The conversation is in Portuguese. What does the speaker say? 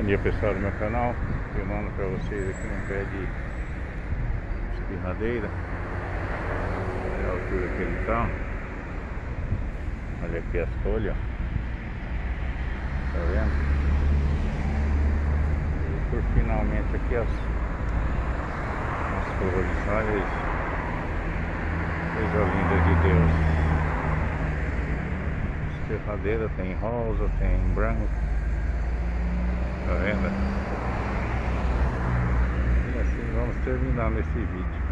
Bom dia pessoal do meu canal, filmando para vocês aqui no pé de espirradeira. Olha a altura que ele tá. Olha aqui as folhas Tá vendo? E por finalmente aqui as, as flores, Coisa linda de Deus. Espirradeira tem rosa, tem branco Tá vendo? E assim vamos terminando esse vídeo